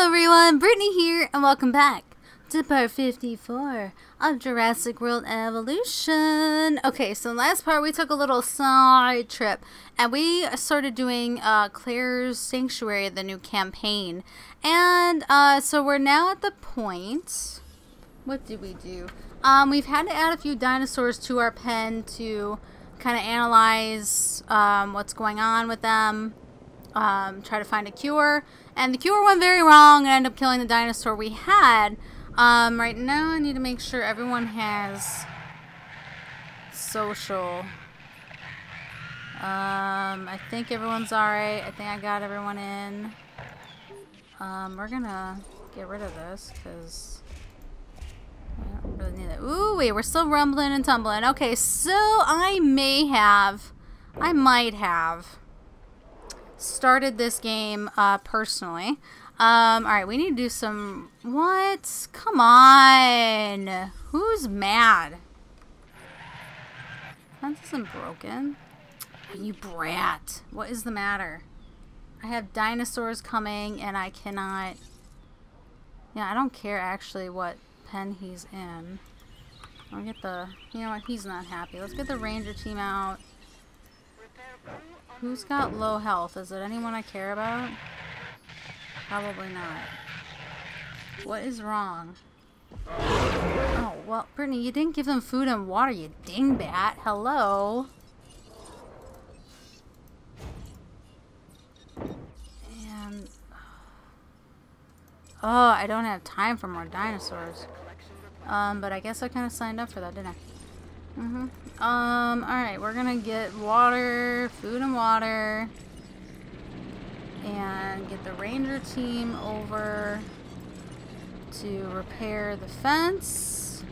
Hello everyone, Brittney here, and welcome back to part 54 of Jurassic World Evolution. Okay, so last part we took a little side trip, and we started doing uh, Claire's Sanctuary, the new campaign. And uh, so we're now at the point, what did we do? Um, we've had to add a few dinosaurs to our pen to kind of analyze um, what's going on with them, um, try to find a cure. And the cure went very wrong and ended up killing the dinosaur we had. Um, right now I need to make sure everyone has social. Um, I think everyone's alright. I think I got everyone in. Um, we're gonna get rid of this because I don't really need it. Ooh, wait, we're still rumbling and tumbling. Okay, so I may have, I might have started this game uh, personally. Um, alright, we need to do some... What? Come on! Who's mad? Fence isn't broken. You brat. What is the matter? I have dinosaurs coming and I cannot... Yeah, I don't care actually what pen he's in. I'll get the... You know what? He's not happy. Let's get the ranger team out. Who's got low health? Is it anyone I care about? Probably not. What is wrong? Oh, well, Brittney, you didn't give them food and water, you dingbat. Hello? And... Oh, I don't have time for more dinosaurs. Um, but I guess I kind of signed up for that, didn't I? Mm-hmm. Um, alright, we're gonna get water, food and water. And get the ranger team over to repair the fence.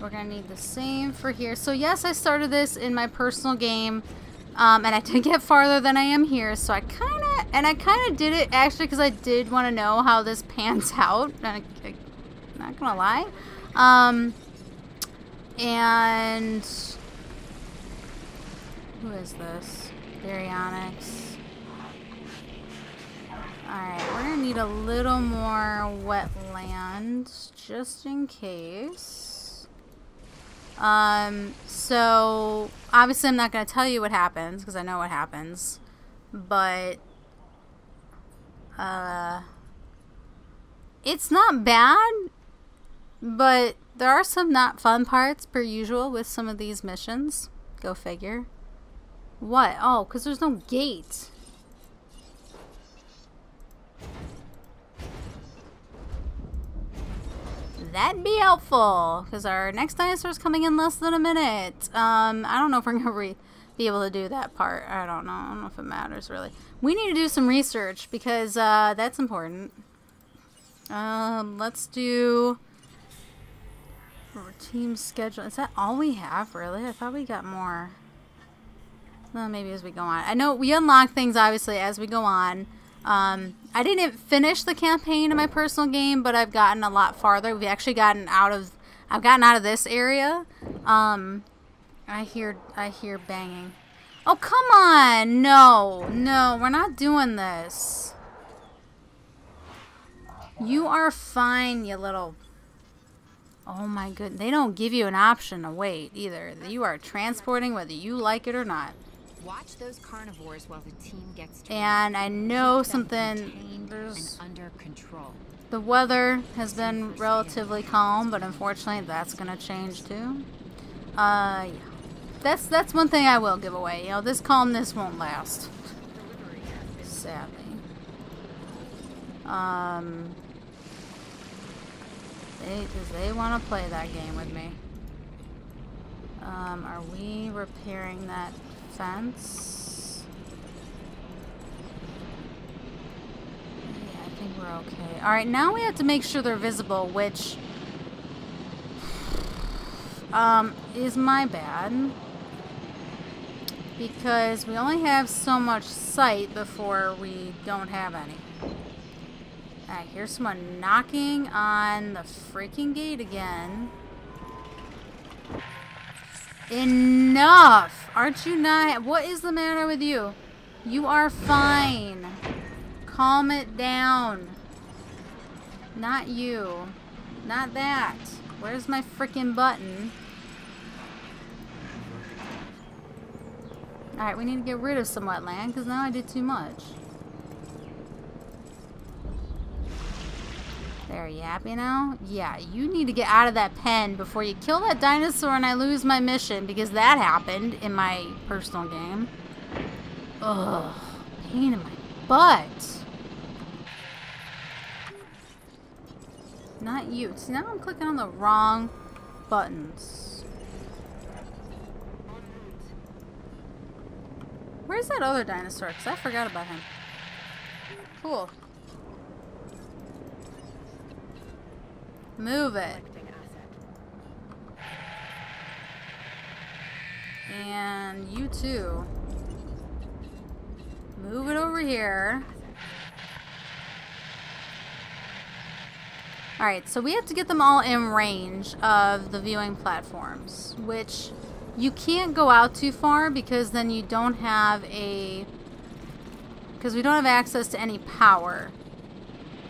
We're gonna need the same for here. So yes, I started this in my personal game. Um, and I did get farther than I am here, so I kind of, and I kind of did it actually because I did want to know how this pans out. I, I, not gonna lie. Um, and who is this? Baryonyx. Alright, we're gonna need a little more wetland just in case. Um, so obviously I'm not gonna tell you what happens because I know what happens. But uh it's not bad, but there are some not fun parts, per usual, with some of these missions. Go figure. What? Oh, because there's no gate. That'd be helpful, because our next dinosaur is coming in less than a minute. Um, I don't know if we're going to be able to do that part. I don't know. I don't know if it matters, really. We need to do some research, because uh, that's important. Um, let's do... Team schedule. Is that all we have, really? I thought we got more. Well, maybe as we go on. I know we unlock things, obviously, as we go on. Um, I didn't finish the campaign in my personal game, but I've gotten a lot farther. We've actually gotten out of... I've gotten out of this area. Um, I hear, I hear banging. Oh, come on! No, no, we're not doing this. You are fine, you little Oh my good. They don't give you an option to wait either. You are transporting whether you like it or not. Watch those carnivores while the team gets to And I know something there's under control. The weather has been relatively calm, but unfortunately that's going to change too. Uh yeah. That's that's one thing I will give away. You know, this calmness won't last. Sadly. Um they, does they want to play that game with me? Um, are we repairing that fence? Yeah, I think we're okay. Alright, now we have to make sure they're visible, which... Um, is my bad. Because we only have so much sight before we don't have any. Alright, here's someone knocking on the freaking gate again. Enough! Aren't you not? What is the matter with you? You are fine. Calm it down. Not you. Not that. Where's my freaking button? Alright, we need to get rid of some wetland because now I did too much. There, you happy now? Yeah, you need to get out of that pen before you kill that dinosaur and I lose my mission because that happened in my personal game. Ugh, pain in my butt. Not you. See, now I'm clicking on the wrong buttons. Where's that other dinosaur? Because I forgot about him. Cool. Move it. And you too. Move it over here. Alright, so we have to get them all in range of the viewing platforms, which you can't go out too far because then you don't have a... Because we don't have access to any power.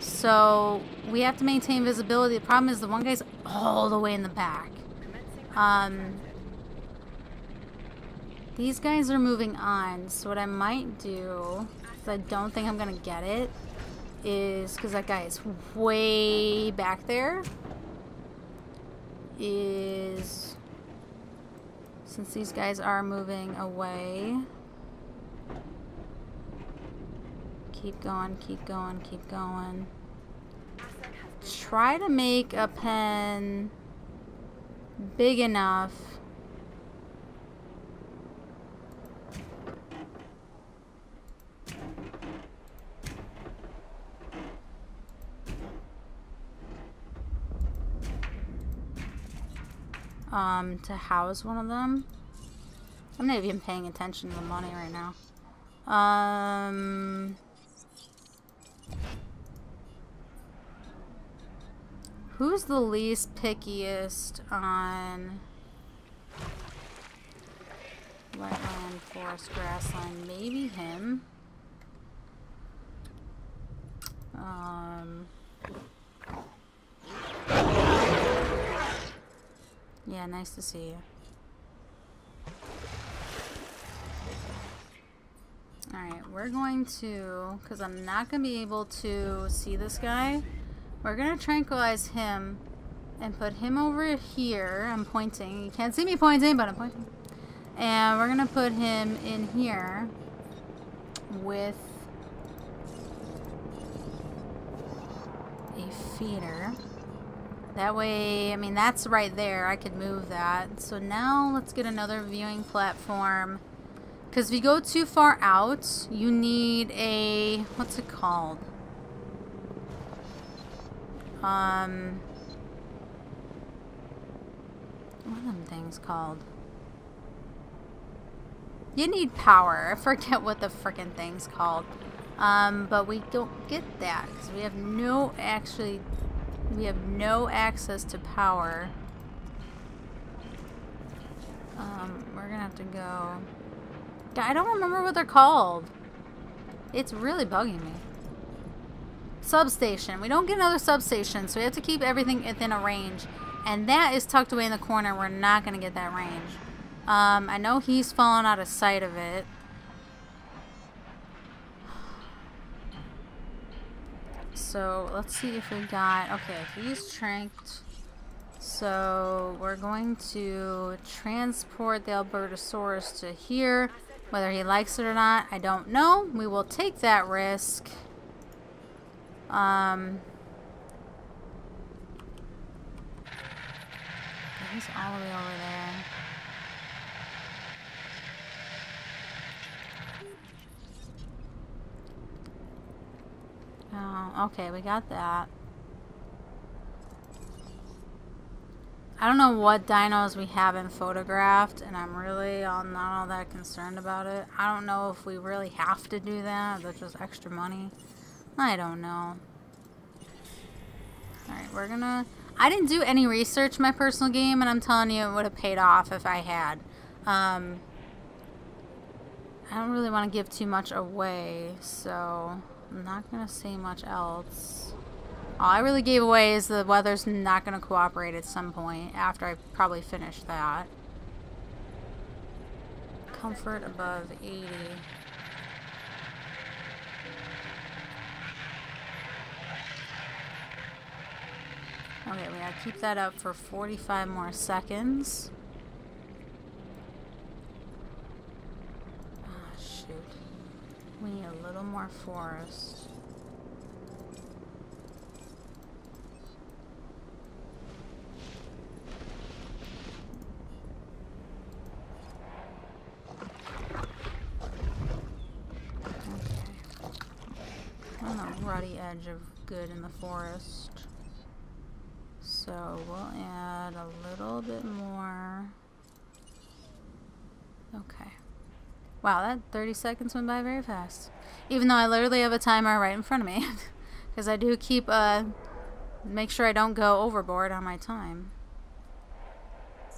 So we have to maintain visibility. The problem is the one guy's all the way in the back. Um, these guys are moving on, so what I might do, because I don't think I'm going to get it, is, because that guy is way back there, is, since these guys are moving away, keep going, keep going, keep going. Try to make a pen big enough um, to house one of them. I'm not even paying attention to the money right now. Um, who's the least pickiest on wetland, forest, grassland? Maybe him. Um... Yeah, nice to see you. Alright, we're going to, because I'm not going to be able to see this guy, we're to tranquilize him and put him over here. I'm pointing. You can't see me pointing, but I'm pointing. And we're to put him in here with a feeder. That way, I mean, that's right there. I could move that. So now let's get another viewing platform. Because if you go too far out, you need a... What's it called? Um... What are them things called? You need power. I forget what the freaking thing's called. Um, but we don't get that because we have no actually we have no access to power. Um, we're gonna have to go... I don't remember what they're called. It's really bugging me. Substation. We don't get another substation, so we have to keep everything within a range. And that is tucked away in the corner. We're not going to get that range. Um, I know he's fallen out of sight of it. So let's see if we got, okay, he's tranked. So we're going to transport the Albertosaurus to here. Whether he likes it or not, I don't know. We will take that risk. Um, he's all the way over there. Oh, okay, we got that. I don't know what dinos we haven't photographed, and I'm really all, not all that concerned about it. I don't know if we really have to do that, that's just extra money. I don't know. Alright, we're gonna... I didn't do any research my personal game, and I'm telling you it would have paid off if I had. Um, I don't really want to give too much away, so... I'm not gonna say much else. All I really gave away is the weather's not going to cooperate at some point after I probably finish that. Comfort above 80. Okay, we gotta keep that up for 45 more seconds. Ah, shoot. We need a little more forest. on the ruddy edge of good in the forest. So we'll add a little bit more. Okay. Wow, that 30 seconds went by very fast. Even though I literally have a timer right in front of me. Because I do keep, uh, make sure I don't go overboard on my time.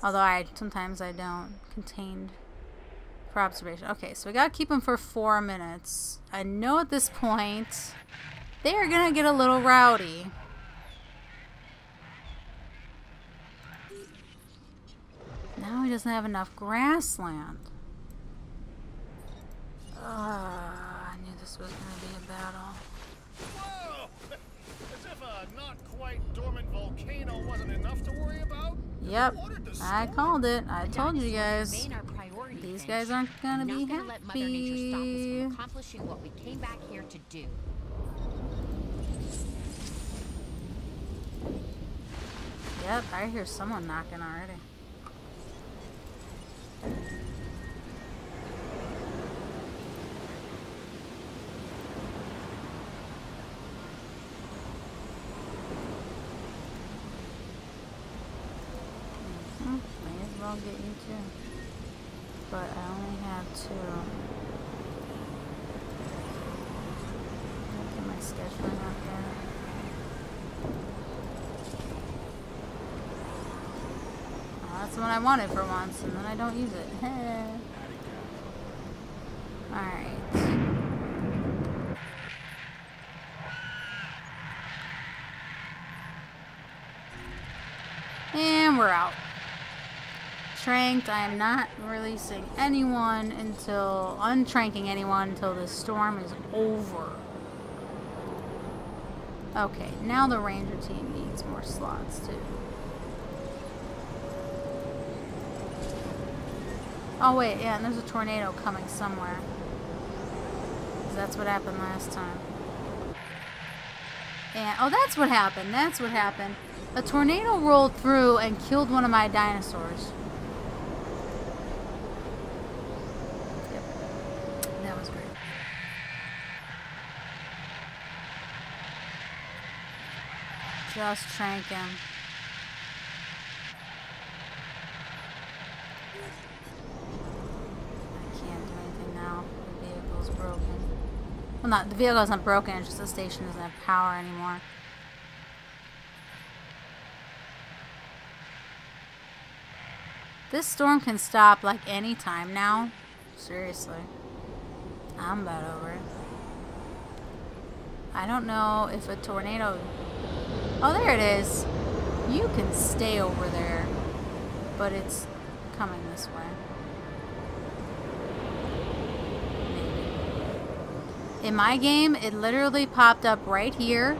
Although I, sometimes I don't. Contained for observation. Okay, so we gotta keep them for four minutes. I know at this point they are gonna get a little rowdy. Now he doesn't have enough grassland. Uh, I knew this was gonna be a battle. Whoa! As if a not quite dormant volcano wasn't enough to worry about. Yep, I called it. I told you guys. Remain our priority, These guys aren't gonna be gonna let Mother Nature stop us happy. accomplishing what we came back here to do. Yep, I hear someone knocking already. May as well get you too. But I only have two. Get my scheduling out there. Oh, that's one I wanted for once, and then I don't use it. Alright. And we're out. Tranked, I am not releasing anyone until, untranking anyone until this storm is over. Okay, now the ranger team needs more slots too. Oh wait, yeah, and there's a tornado coming somewhere. that's what happened last time. And oh, that's what happened. That's what happened. A tornado rolled through and killed one of my dinosaurs. Yep. That was great. Just trank him. I can't do anything now. The vehicle's broken. Well, not the isn't broken. It's just the station doesn't have power anymore. This storm can stop like any time now. Seriously. I'm about over it. I don't know if a tornado. Oh, there it is. You can stay over there, but it's coming this way. In my game, it literally popped up right here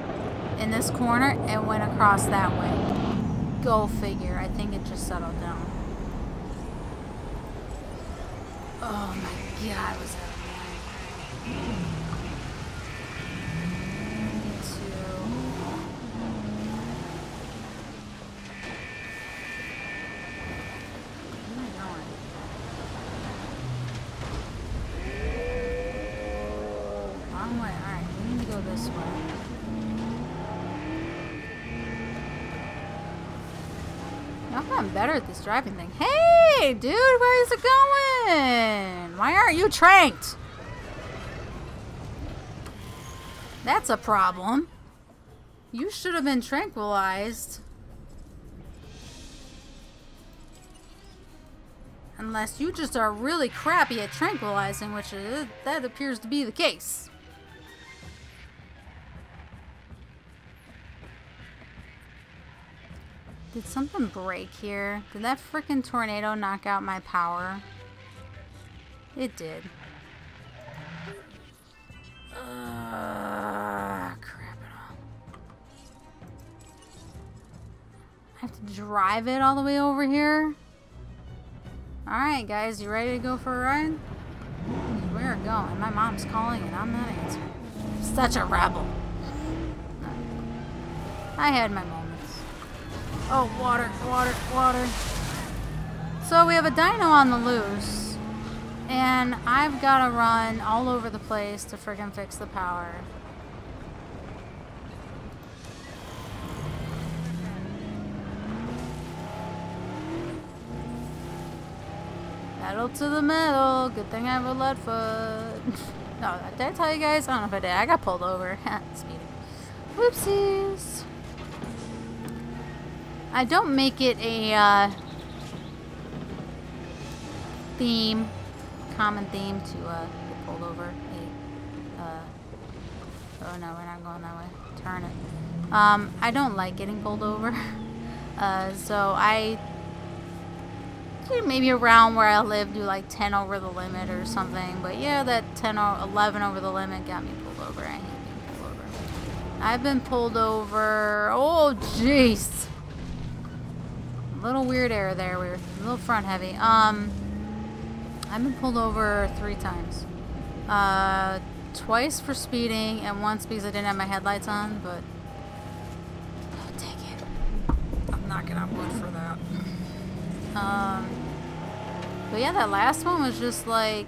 in this corner and went across that way. Go figure. I think it just settled down. Oh my god, was that. This driving thing. Hey, dude, where's it going? Why aren't you tranked? That's a problem. You should have been tranquilized. Unless you just are really crappy at tranquilizing, which is, that appears to be the case. Did something break here? Did that freaking tornado knock out my power? It did. Uh, crap it all. I have to drive it all the way over here? Alright, guys, you ready to go for a ride? We're going. My mom's calling and I'm not answering. Such a rebel. I had my moments. Oh, water, water, water. So we have a dino on the loose. And I've got to run all over the place to friggin' fix the power. Metal to the metal. Good thing I have a lead foot. no, did I tell you guys? I don't know if I did. I got pulled over. Speeding. Whoopsies. I don't make it a uh, theme, common theme to uh, get pulled over. Hey, uh, oh no, we're not going that way. Turn it. Um, I don't like getting pulled over. uh, so I maybe around where I live do like 10 over the limit or something. But yeah, that 10 or 11 over the limit got me pulled over. I hate being pulled over. I've been pulled over. Oh, jeez. Little weird air there. We're a little front heavy. Um, I've been pulled over three times. Uh, twice for speeding and once because I didn't have my headlights on. But oh, take it. I'm knocking on wood for that. Um, but yeah, that last one was just like,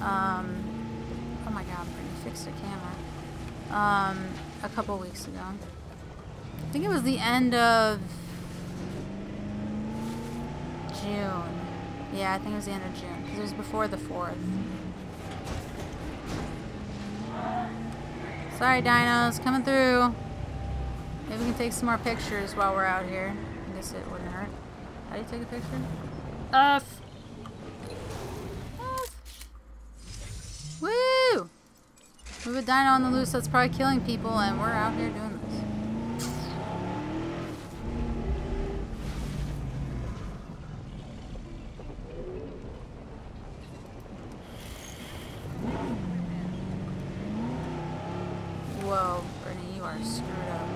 um, oh my god, Brittney fixed the camera. Um, a couple weeks ago. I think it was the end of June. Yeah, I think it was the end of June because it was before the 4th. Sorry, dinos, coming through. Maybe we can take some more pictures while we're out here. I guess it wouldn't hurt. How do you take a picture? F. Woo! We have a dino on the loose that's probably killing people, and we're out here doing this. Whoa, Brittney, you are screwed up.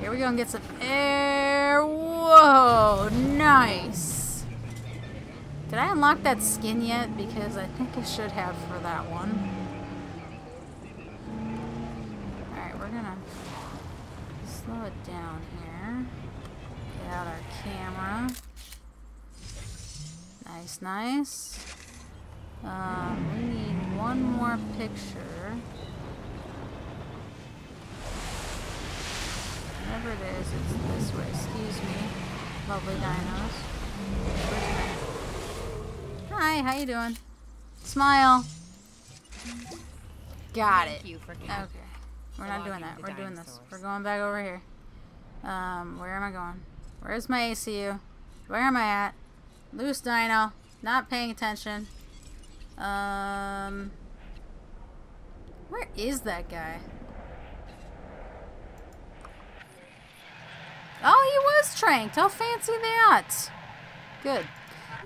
There we go. Here we go and get some air. Whoa, nice. Did I unlock that skin yet? Because I think I should have for that one. Alright, we're gonna slow it down here. Get out our camera. Nice, nice. Um, we need one more picture. Whatever it is, it's this way. Excuse me, lovely dinos. Hi, how you doing? Smile. Got it. Okay. We're not doing that. We're doing this. We're going back over here. Um, where am I going? Where's my ACU? Where am I at? Loose dino. Not paying attention. Um, where is that guy? Oh, he was tranked. How fancy that. Good.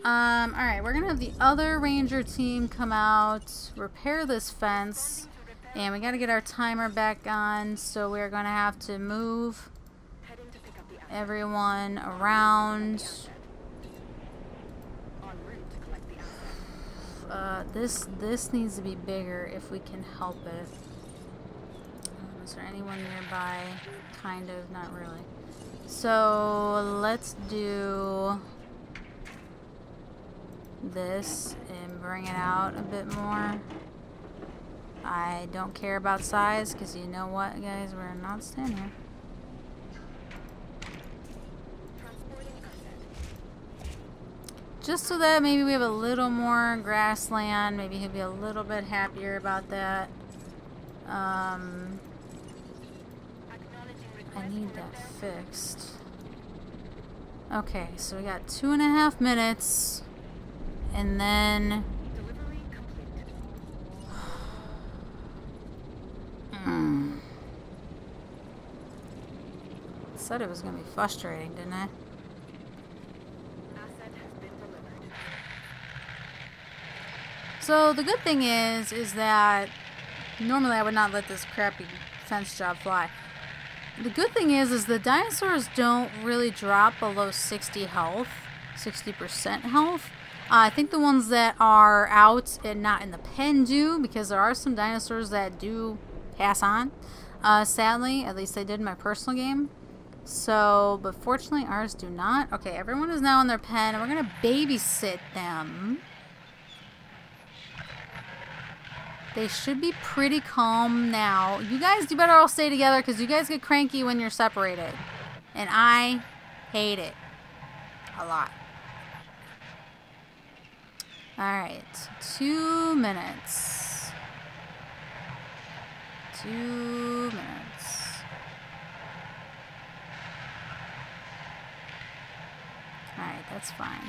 Um, alright, we're gonna have the other ranger team come out, repair this fence, and we gotta get our timer back on, so we're gonna have to move everyone around. Uh, this this needs to be bigger if we can help it. Um, is there anyone nearby? Kind of, not really. So let's do this and bring it out a bit more. I don't care about size because you know what, guys, we're not standing here. Just so that maybe we have a little more grassland. Maybe he'll be a little bit happier about that. Um, I need that fixed. Okay, so we got two and a half minutes. And then... Hmm. Said it was going to be frustrating, didn't I? So the good thing is, is that normally I would not let this crappy fence job fly. The good thing is, is the dinosaurs don't really drop below 60 health, 60% health. Uh, I think the ones that are out and not in the pen do, because there are some dinosaurs that do pass on. Uh, sadly, at least they did in my personal game. So, but fortunately ours do not. Okay, everyone is now in their pen, and we're going to babysit them. They should be pretty calm now. You guys, you better all stay together because you guys get cranky when you're separated. And I hate it. A lot. Alright. Two minutes. Two minutes. Alright, that's fine.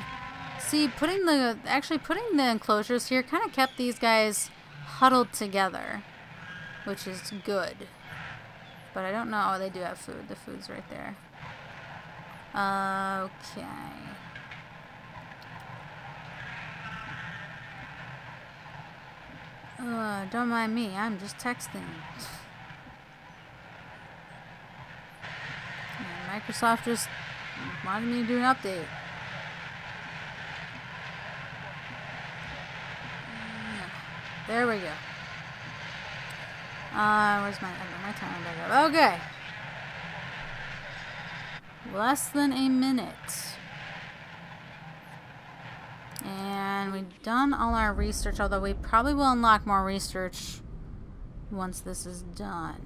See, putting the, actually putting the enclosures here kind of kept these guys huddled together, which is good. But I don't know. Oh, they do have food. The food's right there. Okay. Uh, don't mind me. I'm just texting. Microsoft just wanted me to do an update. There we go. Uh, where's my, my time back up? Okay. Less than a minute. And we've done all our research, although we probably will unlock more research once this is done.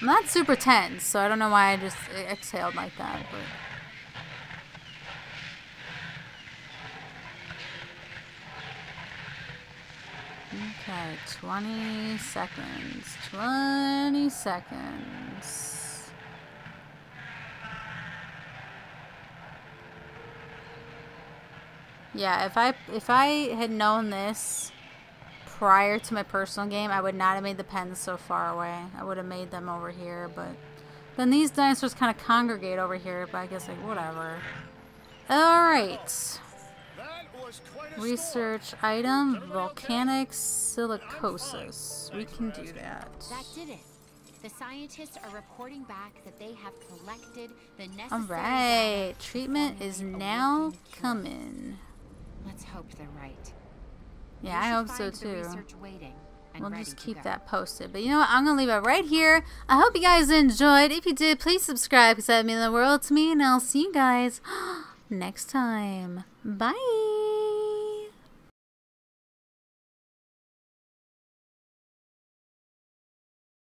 I'm not super tense, so I don't know why I just exhaled like that, but... Okay, 20 seconds. 20 seconds. Yeah, if I if I had known this prior to my personal game, I would not have made the pens so far away. I would have made them over here, but then these dinosaurs kind of congregate over here, but I guess like whatever. Alright. Research item, volcanic silicosis. We can do that. That did it. The scientists are reporting back that they have collected the necessary Alright, treatment is now coming. Let's hope they're right. Yeah, I hope so too. research waiting and We'll just keep that posted. But you know what? I'm going to leave it right here. I hope you guys enjoyed. If you did, please subscribe because that would mean the world to me. And I'll see you guys next time. Bye.